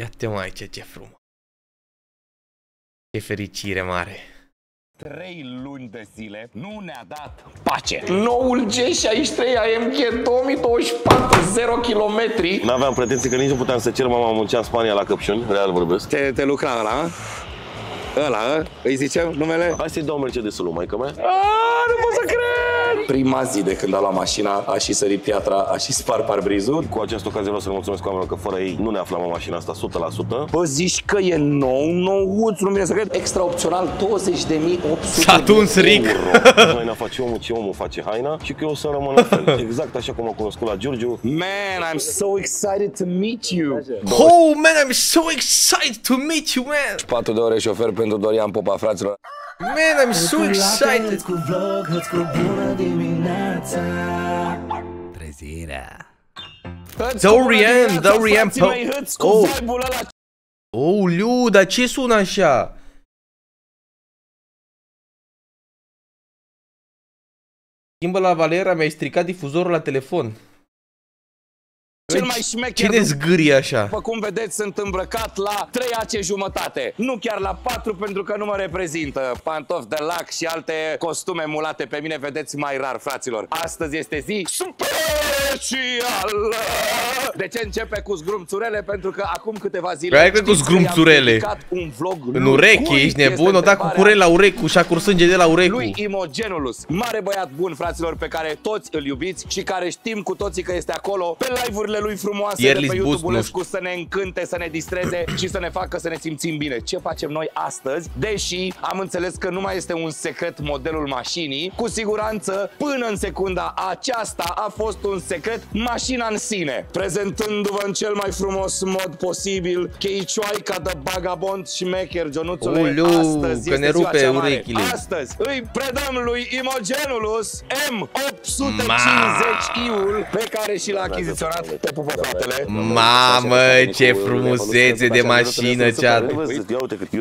Ia-te mai aici, ce frumos. Ce fericire mare. Trei luni de zile nu ne-a dat pace. Noul G63 AMG 2024, 0 km. N-aveam pretenții că nici nu puteam să cer mama muncea în Spania la căpșuni, real vorbesc. Te, te lucra ăla, a? Ăla, a? îi zicem numele? Hai să-i dau Mercedesul lui maică mea. Aaaa, nu pot să cred! Prima zi de când a luat mașina, a și sărit piatra, a și spart parbrizul. Cu această ocazie vreau să le mulțumesc oamenilor că fără ei nu ne aflam în mașina asta 100%. Bă, zici că e nou, nouț, nu vine să cred. Extra opțional, 20.800 S-a tuns de Ric. euro. Haina face omul ce omul face haina și că eu o să rămân la fel. Exact așa cum am cunoscut la Giurgiu. Man, I'm so excited to meet you. Oh, man, I'm so excited to meet you, man. 4 de ore șofer pentru Dorian Popa, fraților. Man, I'm so excited. cu vlog, hăți cu bună dimineața Trezirea Dorian, Dorian Frații mei, Pop- hâți cu Oh. vibe-ul ăla Oh, liu, dar ce sună așa? Schimbă la Valera, mi-ai stricat difuzorul la telefon. Cel mai șmecher Cine zgârie așa? După cum vedeți, sunt îmbrăcat la 3 AC jumătate. Nu chiar la 4 pentru că nu mă reprezintă. Pantofi de lac și alte costume mulate pe mine vedeți mai rar, fraților. Astăzi este zi specială! De ce începe cu zgrumțurele? Pentru că acum câteva zile... Hai că cu știți că i-am zgrumțurele. dedicat Un vlog În lui urechi, cui ești este nebun, o da cu întrebarea curent la urecu și a curs sânge de la urecu. lui Imogenulus, mare băiat bun, fraților, pe care toți îl iubiți și care știm cu toții că este acolo pe live-urile lui frumoase Yearly de pe boost, YouTube-ulescu nu să ne încânte, să ne distreze și să ne facă să ne simțim bine. Ce facem noi astăzi? Deși am înțeles că nu mai este un secret modelul mașinii, cu siguranță până în secunda aceasta a fost un secret mașina în sine. Prezentându-vă în cel mai frumos mod posibil, cheicioaica de bagabond și mecher, Ionuțule, Oleu, astăzi că este ne ziua rupe cea mare. urechile. Astăzi îi predăm lui Imogenulus M850i-ul pe care și l-a achiziționat pe pupă fratele. Mamă, ce frumusețe de mașină cea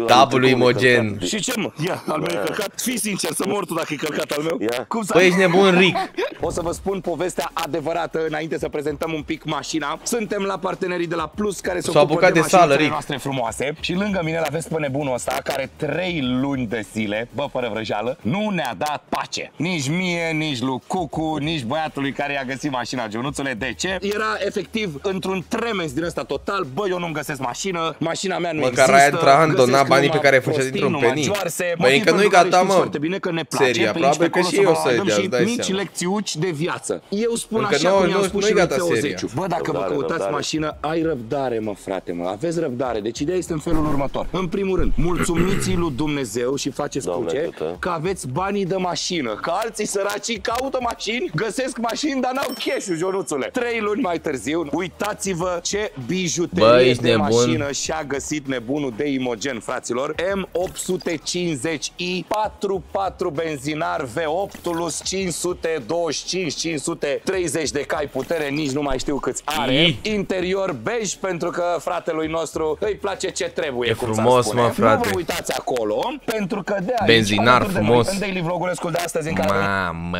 Tabul lui Imogen. Și ce mă? Ia, al meu e călcat. Fii sincer, să mor tu dacă e călcat al meu. Ia. Cum să... Băi, ești nebun, Ric. O să vă spun povestea adevărată înainte să prezentăm un pic mașina. Suntem la partenerii de la Plus care se S-au ocupă apucat de, de sală, mașinile Ric. noastre frumoase. Și lângă mine la vezi pe nebunul ăsta care trei luni de zile, bă, fără vrăjeală, nu ne-a dat pace. Nici mie, nici lui Cucu, nici băiatului care i-a găsit mașina, Gionuțule. De ce? Era efectiv într-un tremens din ăsta total. Bă, eu nu-mi găsesc mașină, mașina mea nu Măcar există. Ryan Trahan dona găsesc banii numai pe care îi făcea prostii, dintr-un numai penny. joarse. Băi, Motiv încă nu-i pentru care gata, știți mă. foarte bine că ne place. Seria, pe aici, probabil pe că acolo și să eu vă să-i dăm dea, și îți dai mici seama. lecțiuci de viață. Eu spun Încă așa nu- cum i-am nu- spus nu-i și lui gata Teo seria. Zeciu. Bă, dacă vă Răbdare, căutați răbdare. mașină, ai răbdare, mă, frate, mă. Aveți răbdare. Deci ideea este în felul următor. În primul rând, mulțumiți lui Dumnezeu și faceți Doamne cruce ajută. că aveți banii de mașină. Că alții săraci caută mașini, găsesc mașini, dar n-au cash-ul, Ionuțule. Trei luni mai târziu, uitați-vă ce bijuterie Bă, ești de nebun. mașină și-a găsit nebunul de Imogen, fraților. M850i 4.4 benzinar V8-ulus 525 530 de cai putere, nici nu mai știu câți are. I. Interior bej pentru că fratelui nostru îi place ce trebuie, E cum s-ar frumos, spune. mă, frate. Nu vă uitați acolo, pentru că de aici, Benzinar alături de noi, frumos. În Daily Vlogulescu de astăzi în care Mamă.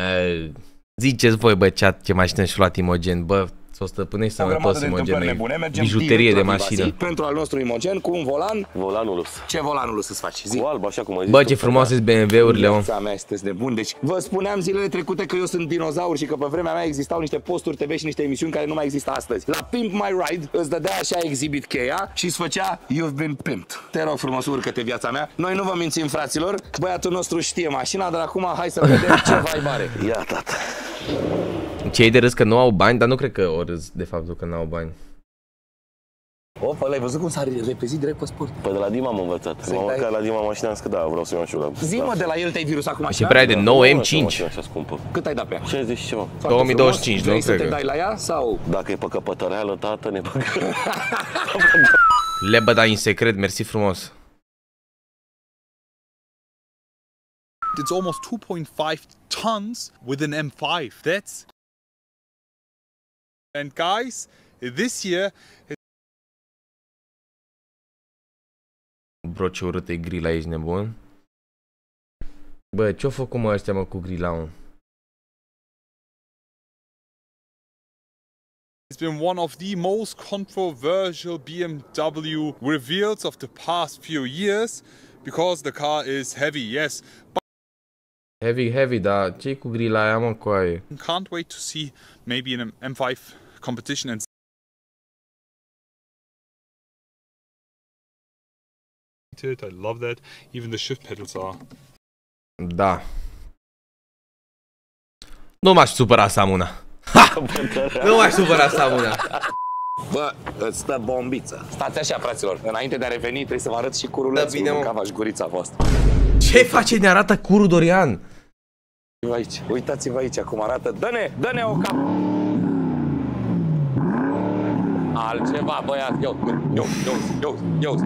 Ziceți voi, bă, ce, ce mașină și-a luat Imogen, bă. S-o stăpânești o grămadă sănătos de Imogen. întâmplări e nebune, mergem Bijuterie direct de la mașină. Vivasi Pentru al nostru Imogen cu un volan. Volanul Ce volanul să-ți faci? Zi. Cu alb, așa cum ai zis Bă, tu, ce frumoase sunt BMW-urile, mă. Viața mea sunteți de bun. Deci vă spuneam zilele trecute că eu sunt dinozaur și că pe vremea mea existau niște posturi TV și niște emisiuni care nu mai există astăzi. La Pimp My Ride îți dădea așa exhibit cheia și îți făcea You've been pimped. Te rog frumos, urcă-te viața mea. Noi nu vă mințim, fraților. Băiatul nostru știe mașina, dar acum hai să vedem ce vibe are. Ia, tată. Cei de râs că nu au bani, dar nu cred că o râs de faptul că nu au bani. Opa, l-ai văzut cum s-a repezit direct pe sport? Păi de la Dima am învățat. Să-i M-am dai- urcat la Dima mașina, am zis că da, vreau să iau și eu la... Zi da. mă, de la el te-ai virusat cu Și mașina? prea de Da, nou nu, nu, M5. mașina așa scumpă. Cât ai dat pe ea? 60 și ceva. Foarte 2025, frumos. nu Vrei să cred te că. dai la ea sau? Dacă e pe căpătăreală, tată, ne băgă. Le bă, da, în secret, mersi frumos. It's almost 2.5 tons with an M5. That's. And guys, this year Bro, ce urât e grila, ești nebun? Bă, ce-o făcut mă ăștia mă cu grila, mă? been one of the most controversial BMW reveals of the past few years because the car is heavy, yes. But Heavy, heavy, dar ce cu grila aia, mă, coaie? can't wait to see maybe in an M5 competition and it. I love that. Even the shift pedals are Da. Nu m-aș supăra să am una. Ha! Nu m-aș supăra să am una. Bă, îți stă bombiță. Stați așa, fraților. Înainte de a reveni, trebuie să vă arăt și Da, curulețul. bine, mă. Mâncava-și gurița voastră. Ce face? Ne arată curul Dorian. Uitați-vă aici, uitați-vă aici cum arată. Dă-ne, dă-ne o cap. Altceva, băiat, eu, eu, eu, eu, eu,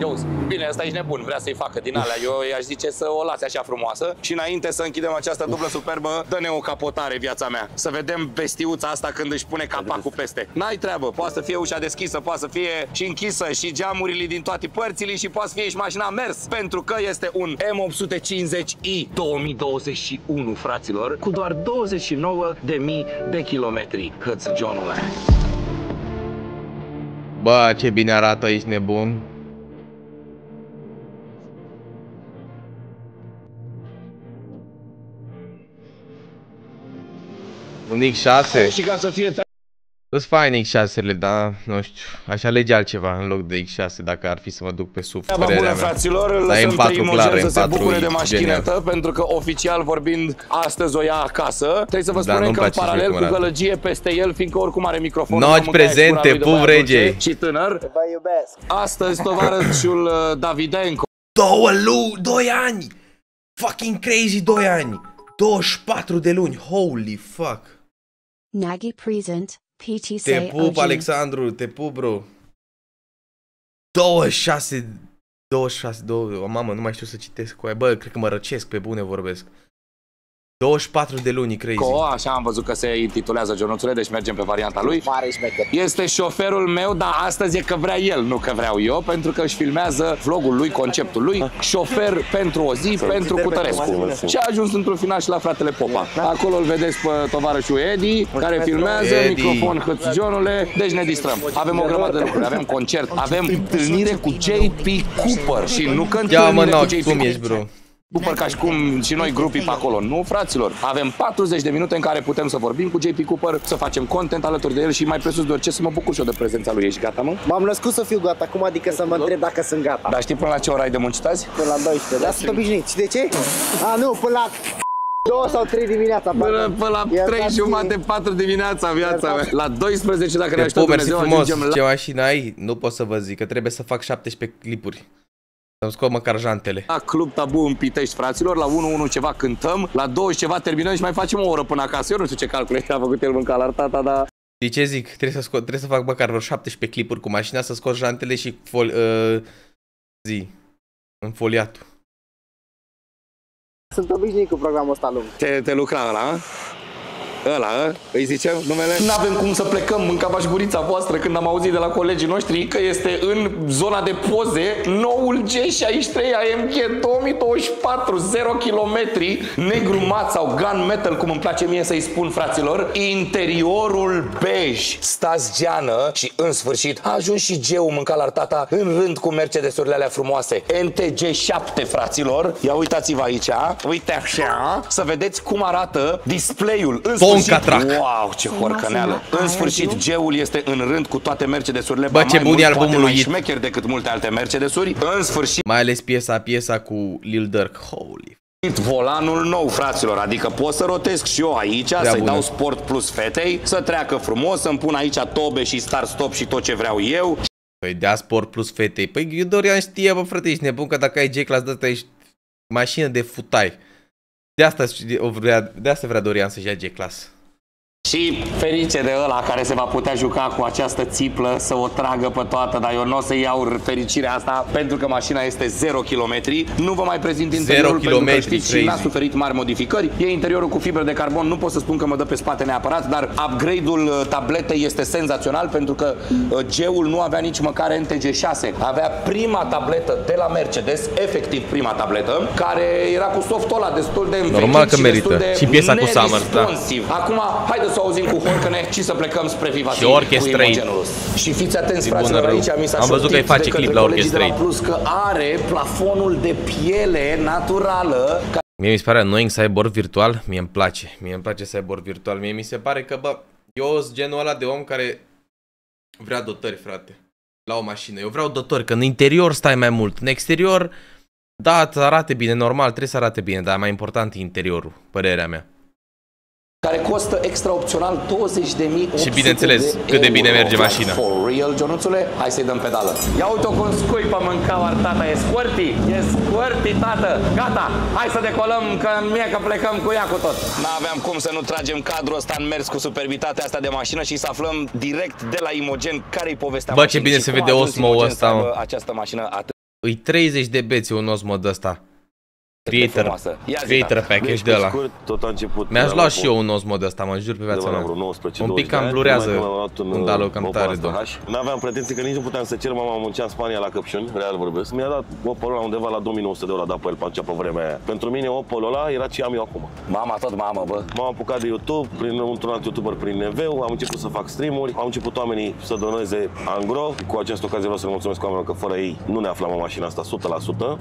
eu, Bine, ăsta ești nebun, vrea să-i facă din alea. Eu i-aș zice să o lase așa frumoasă. Și înainte să închidem această dublă superbă, dă-ne o capotare viața mea. Să vedem bestiuța asta când își pune capacul peste. N-ai treabă, poate să fie ușa deschisă, poate să fie și închisă și geamurile din toate părțile și poate să fie și mașina mers. Pentru că este un M850i 2021, fraților, cu doar 29.000 de kilometri. Hăț, Johnule. Bă, ce bine arată aici, nebun. Un X6. Și ca să fie Îți fain X6-le, dar nu știu, aș alege altceva în loc de X6 dacă ar fi să mă duc pe sub, Treaba bună, părerea mea. fraților, îl Dar lăsăm M4 pe Imogen clar, să se M4 bucure de e mașinetă, pentru că oficial vorbind, astăzi o ia acasă. Trebuie să vă Da, spunem nu-mi că în place și paralel cum cu arată. gălăgie peste el, fiindcă oricum are microfon. Noci prezente, pup rege. Și tânăr. Vă iubesc. Astăzi tovarășul uh, Davidenko. Două luni, doi ani! Fucking crazy doi ani! 24 de luni, holy fuck! Nagy present, PT Te say pup, OG. Alexandru, te pup, bro. 26, 26, 2, o mamă, nu mai știu să citesc cu aia. Bă, cred că mă răcesc, pe bune vorbesc. 24 de luni, crazy. Co, așa am văzut că se intitulează Jonuțule, deci mergem pe varianta lui. Mare șmecher. Este șoferul meu, dar astăzi e că vrea el, nu că vreau eu, pentru că își filmează vlogul lui, conceptul lui, șofer pentru o zi, pentru Cutărescu. Și a ajuns într-un final și la fratele Popa. Acolo îl vedeți pe tovarășul Edi, care filmează, Edi. microfon hăționule, deci ne distrăm. Avem o grămadă de lucruri, avem concert, avem întâlnire cu JP Cooper și nu că Ia mă, întâlnire cu Noc, JP cum ești, bro? Cooper ca și cum și noi grupii pe acolo. Nu, fraților. Avem 40 de minute în care putem să vorbim cu JP Cooper, să facem content alături de el și mai presus de orice să mă bucur și eu de prezența lui. Ești gata, mă? M-am născut să fiu gata, cum adică să mă întreb dacă sunt gata? Dar știi până la ce oră ai de muncit azi? Până la 12, dar sunt obișnuit. Și de ce? A, nu, până la 2 sau 3 dimineața. Până, pardon. până la Iertați-mi. 3 jumate, 4 dimineața viața mea. La 12 dacă ne Te ajută pup, mersi Dumnezeu, frumos. ajungem la... Ce mașină ai? Nu pot să vă zic, că trebuie să fac 17 clipuri. Să-mi scot măcar jantele. La Club Tabu în Pitești, fraților, la 1-1 ceva cântăm, la 2 ceva terminăm și mai facem o oră până acasă. Eu nu știu ce calcule a făcut el mânca la tata, dar Știi ce zic? Trebuie să, scot, trebuie să fac măcar vreo 17 clipuri cu mașina, să scot jantele și fol, uh, zi, în foliatul. Sunt obișnuit cu programul ăsta lung. te, te lucra ăla, a? Ăla, a? îi zicem numele? N-avem cum să plecăm, mâncam gurița voastră când am auzit de la colegii noștri că este în zona de poze noul G63 AMG 2024, 0 km, negru mat sau gun metal, cum îmi place mie să-i spun fraților, interiorul bej, stați geană și în sfârșit a ajuns și Geu mânca la tata în rând cu Mercedesurile alea frumoase. NTG7, fraților, ia uitați-vă aici, uite așa, să vedeți cum arată display-ul. În Tonka sfârșit, track. wow, ce horcăneală. În sfârșit, Geul este în rând cu toate Mercedesurile. Bă, ba ce mai bun e mult, albumul poate mai lui It. șmecher decât multe alte Mercedesuri. În sfârșit, Mai ales piesa, piesa cu Lil Durk. Holy. volanul nou, fraților, adică pot să rotesc și eu aici, să-i bună. dau sport plus fetei, să treacă frumos, să-mi pun aici tobe și start-stop și tot ce vreau eu. Păi dea sport plus fetei. Păi eu Dorian știe, bă frate, ești nebun că dacă ai G-Class de asta ești mașină de futai. De asta, o vrea, de asta vrea Dorian să-și ia G-Class. Și ferice de ăla care se va putea juca cu această țiplă, să o tragă pe toată, dar eu nu o să iau fericirea asta pentru că mașina este 0 km. Nu vă mai prezint interiorul pentru că kilometri, știți și crazy. n-a suferit mari modificări. E interiorul cu fibră de carbon, nu pot să spun că mă dă pe spate neapărat, dar upgrade-ul uh, tabletei este senzațional pentru că uh, G-ul nu avea nici măcar NTG6. Avea prima tabletă de la Mercedes, efectiv prima tabletă, care era cu softul ăla destul de învechit Normal că și merită. destul de Și piesa cu Summers, da. neresponsiv. Acum, haide să o auzim cu horcăne, ci să plecăm spre Viva Și City cu Orchestrate. Imogenul. Și fiți atenți, Din fraților, bună rău. aici mi s-a Am văzut că îi șoptit face de către clip la colegii de la Orchestrate. Plus că are plafonul de piele naturală Mie mi se pare annoying cyborg virtual, mie îmi place. Mie îmi place cyborg virtual. Mie mi se pare că, bă, eu sunt genul ăla de om care vrea dotări, frate. La o mașină. Eu vreau dotări, că în interior stai mai mult. În exterior, da, să arate bine, normal, trebuie să arate bine, dar mai important e interiorul, părerea mea. Care costă extra opțional 20.000 Și bineînțeles, cât de bine merge mașina. For real, Jonuțule, hai să-i dăm pedală. Ia uite-o cum scuipă mâncauar, tata, e squirty, e squirty, tată. Gata, hai să decolăm, că mie că plecăm cu ea cu tot. N-aveam cum să nu tragem cadrul ăsta în mers cu superbitatea asta de mașină și să aflăm direct de la Imogen care-i povestea Bă, ce mașinii bine și se cum a vede ajuns Osmo Imogen ăsta, să aibă mă. această mașină atât Îi 30 de beți un Osmo de ăsta. De Creator, frumoasă. Ia zi, creator tata. package Deci, de pe ăla. scurt, tot a început Mi-aș la lua un și eu un Osmo de ăsta, mă jur pe viața undeva mea. vreo 19 Un 20 pic de cam ani, blurează numai că mi-am luat un Dalo, cam Opel tare, Astra domn. H. N-aveam pretenții că nici nu puteam să cer, mama muncea în Spania la Căpșuni, real vorbesc. Mi-a dat Opel ăla undeva la 2900 de euro, a dat pe el pe atunci, pe vremea aia. Pentru mine Opel ăla era ce am eu acum. Mama tot mamă, bă. M-am apucat de YouTube, prin un alt YouTuber prin Neveu, am început să fac streamuri, au început oamenii să doneze angro. Cu această ocazie vreau să le mulțumesc oamenilor că fără ei nu ne aflam în mașina asta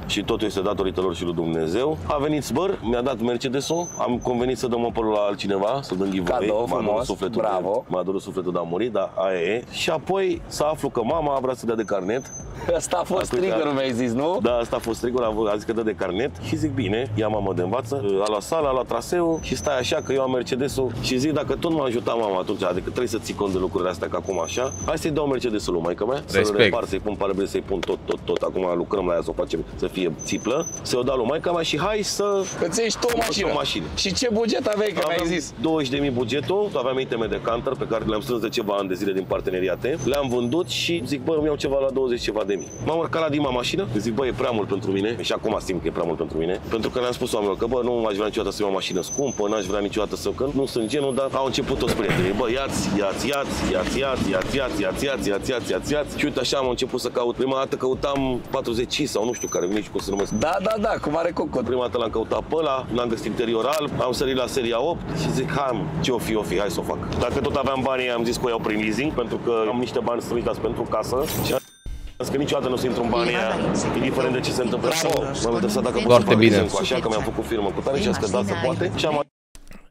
100% și totul este datorită lor și lui Dumnezeu. A venit Sbăr, mi-a dat Mercedes-ul, am convenit să dăm Opel la altcineva, să dăm giveaway. Cadou M-a durut frumos, sufletul bravo. De, m-a durut sufletul de a muri, dar aia e. Și apoi să aflu că mama vrea să dea de carnet. Ăsta a fost Atunci, triggerul, mi-ai zis, nu? Da, asta a fost strigul, a, a zis că dă de carnet și zic bine, ia mamă de învață, a la sala, a la traseu și stai așa că eu am Mercedesul și zic dacă tot m-a ajutat mama atunci, adică trebuie să ții cont de lucrurile astea, că acum așa, hai să-i dau Mercedesul lui maică mea, să-l Respect. repar, să-i pun parbrile, să-i pun tot, tot, tot, acum lucrăm la ea să o facem să fie țiplă, să-i o dau lui maica mea și hai să... Îți iei tu o mașină. o mașină. Și ce buget aveai, că mi-ai zis? 20.000 bugetul, aveam iteme de canter pe care le-am strâns de ceva ani de zile din parteneriate, le-am vândut și zic, bă, îmi iau ceva la 20 ceva de mii. M-am urcat la Dima mașină, zic, bă, e prea mult pentru mine și acum simt că e prea mult pentru mine, pentru că le-am spus oamenilor că, bă, nu aș vrea niciodată să iau o mașină scumpă, n-aș vrea niciodată să, că nu sunt genul, dar au început toți prietenii, bă, iați, iați, iați, iați, iați, iați, iați, iați, iați, iați, iați, iați, iați, și uite așa am început să caut. Prima dată căutam 45 sau nu știu care, nici cum să numesc. Da, da, da, cu mare cocot. Prima dată l-am căutat pe ăla, n-am găsit interior alb, am sărit la seria 8 și zic, hai, mă, ce o fi, o fi, hai să o fac. Dacă tot aveam banii, am zis că o iau prin leasing, pentru că am niște bani strâmitați pentru casă și am zis că niciodată nu o să intru în banii aia, indiferent de ce se întâmplă. M-am interesat dacă pot să Foarte fac bine. leasing cu așa, că mi-am făcut firmă cu tare și am zis că da, se poate. Și am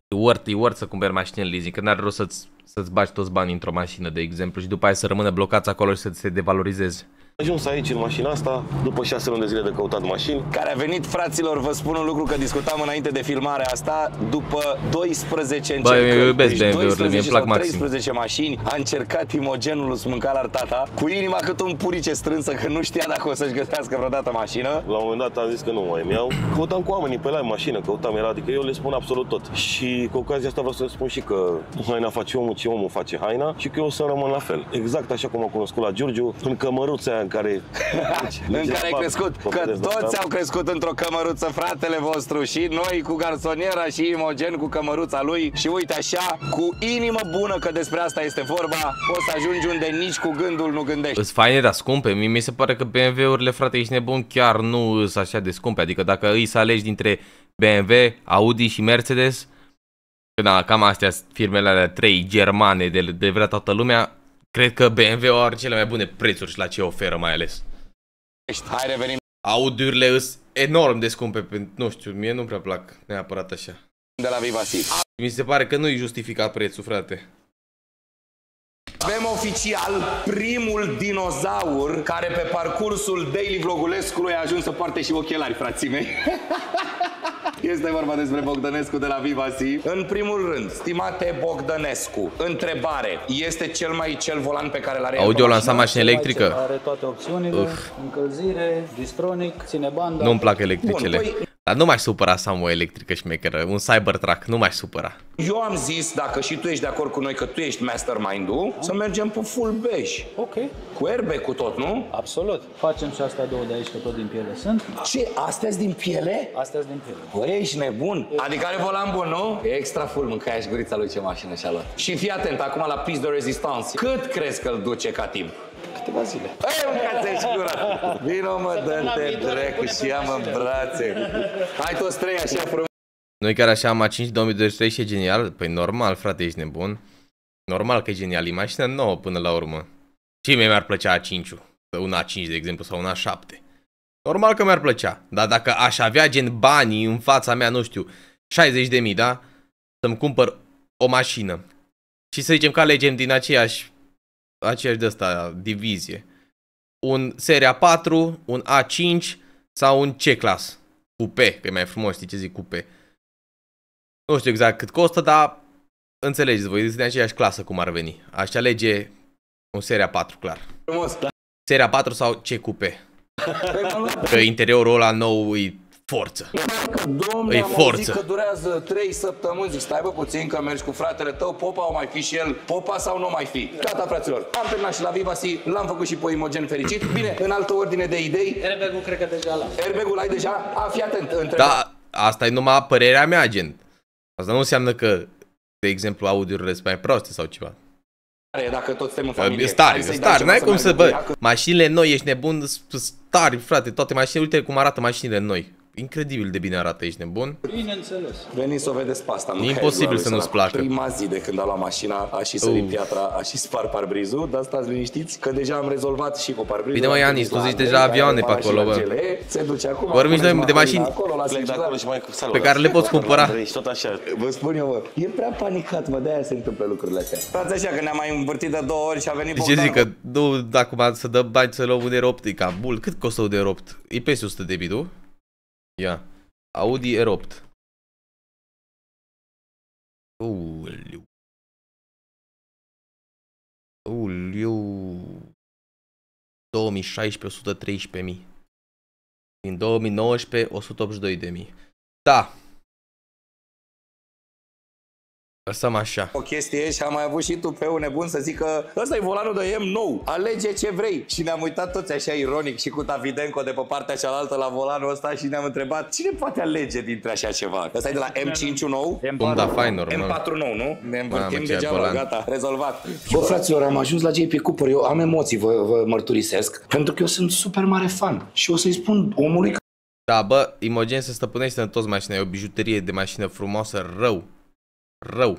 E worth, e worth să cumperi mașini în leasing, că n-are rost să-ți, să-ți bagi toți banii într-o mașină, de exemplu, și după aia să rămână blocați acolo și să se devalorizeze. Ajuns aici în mașina asta, după 6 luni de zile de căutat mașini. Care a venit, fraților, vă spun un lucru că discutam înainte de filmarea asta, după 12 Bă, încercări. eu iubesc deci BMW-urile, mie îmi 12 plac sau maxim. 13 mașini, a încercat imogenul lui Smâncalar tata, cu inima cât un purice strânsă, că nu știa dacă o să-și găsească vreodată mașină. La un moment dat am zis că nu mai îmi iau. Căutam cu oamenii pe la în mașină, căutam, era, adică eu le spun absolut tot. Și cu ocazia asta vreau să le spun și că haina face omul, ce omul face haina și că eu o să rămân la fel. Exact așa cum am cunoscut la Giurgiu, în cămăruța aia în care... în care ai crescut, că toți au crescut într-o cămăruță, fratele vostru, și noi cu garsoniera și Imogen cu cămăruța lui și uite așa, cu inimă bună că despre asta este vorba, poți să ajungi unde nici cu gândul nu gândești. Îs faine, dar scumpe. Mie mi se pare că BMW-urile, frate, ești nebun, chiar nu sunt așa de scumpe. Adică dacă îi să alegi dintre BMW, Audi și Mercedes, că da, cam astea sunt firmele alea trei germane de, de vrea toată lumea, cred că BMW are cele mai bune prețuri și la ce oferă mai ales. Hai revenim Audi-urile sunt enorm de scumpe, pentru, nu știu, mie nu prea plac neapărat așa. de la Vivasi. Mi se pare că nu-i justificat prețul, frate. Avem oficial primul dinozaur care pe parcursul Daily Vlogulescului a ajuns să poarte și ochelari, frații mei. Este vorba despre Bogdanescu de la Vivasi. În primul rând, stimate Bogdanescu, întrebare. Este cel mai cel volan pe care l-are el Audi pe a lansat mașină? mașină electrică. Are toate opțiunile, Uf. încălzire, distronic, ține banda. Nu-mi plac electricele. Bun, păi- Dar nu m-aș supăra să am o electrică șmecheră, un Cybertruck, nu m-aș supăra. Eu am zis, dacă și tu ești de acord cu noi că tu ești mastermind-ul, să mergem pe full bej. Ok, Cu airbag cu tot, nu? absolut. Facem și astea două de aici, că tot din piele sunt. Ce? Astea din piele? Astea sunt din piele. Băi, ești nebun. Adică are volan bun, nu? E extra full, mâncaia și gurița lui ce mașină și-a luat. Și fii atent, acum la Piece de Resistance. Cât crezi că îl duce ca timp? Câteva zile. Ei, mâncați-și gura! Vino mă, dă-te dracu și ia-mă în brațe. Hai toți trei așa frumos. Noi care așa am A5 2023 și e genial. Păi normal, frate, ești nebun. Normal că e genial. E mașină nouă până la urmă. Și mie mi-ar plăcea A5-ul. Un A5, de exemplu, sau un A7. Normal că mi-ar plăcea. Dar dacă aș avea gen banii în fața mea, nu știu, 60 de mii, da? Să-mi cumpăr o mașină. Și să zicem că alegem din aceeași, aceeași de asta, divizie. Un seria 4, un A5 sau un C-class. Cupe, că e mai frumos, știi ce zic, cupe. Nu știu exact cât costă, dar înțelegeți voi, din aceeași clasă cum ar veni. Aș alege un seria 4, clar. Frumos. Seria 4 sau C cupe. Că interiorul ăla nou e forță. Domnule, E am forță. auzit că durează 3 săptămâni. Zic, stai bă puțin că mergi cu fratele tău, Popa o mai fi și el, Popa sau nu mai fi. Gata, fraților. Am terminat și la Vivasi, l-am făcut și pe Imogen fericit. Bine, în altă ordine de idei, Airbag-ul cred că deja la. airbag-ul ai deja? A, fii atent, între Da, asta e numai părerea mea, gen. Asta nu înseamnă că, de exemplu, audiurile sunt mai proaste sau ceva. dacă toți suntem în Că familie. E stare, Hai e să-i dai stare, ceva n-ai cum să, meargă cu ea, bă, că- mașinile noi, ești nebun, sunt stari, frate, toate mașinile, uite cum arată mașinile noi. Incredibil de bine arată, ești nebun. Bineînțeles. Veniți să o vedeți pe asta. Nu E că imposibil doar să lui nu-ți sărac. placă. Prima zi de când a luat mașina, a și sărit Uf. piatra, a și spart parbrizul, dar stați liniștiți că deja am rezolvat și cu parbrizul. Bine, mă, Am Ianis, trimis tu la zici Andrei, deja care avioane are pe acolo, mașina bă. GLE, Se duce acum. Vorbim puneți noi de mașina mașini Acolo, la Plec de Sighilar. acolo și mai salut. Pe care le poți cumpăra. Andrei, și tot așa. Vă spun eu, mă, e prea panicat, mă, de-aia se întâmplă lucrurile astea. Stați așa, că ne-am mai învârtit de două ori și a venit De ce Bogdan. zic că nu, acum să dăm bani să luăm un R8, e ca bul. Cât costă un R8? E peste 100 de mii, nu? Ia. Audi R8. Uliu. Uliu. 2016, 113 mii. Din 2019, 182 de mii. Da. Lăsăm așa. o chestie și am mai avut și tu pe un nebun să zică ăsta e volanul de M nou, alege ce vrei. Și ne-am uitat toți așa ironic și cu Davidenko de pe partea cealaltă la volanul ăsta și ne-am întrebat cine poate alege dintre așa ceva. Ăsta e de la M5 nou? Cum da, fain, normal. M4 nou, nu? Ne Mamă, învârtim ce degeaba, volan. gata, rezolvat. Bă, fraților, am ajuns la JP Cooper, eu am emoții, vă, vă mărturisesc, pentru că eu sunt super mare fan și o să-i spun omului că Da, bă, Imogen se stăpânește în toți mașina. E o bijuterie de mașină frumoasă rău. Rău.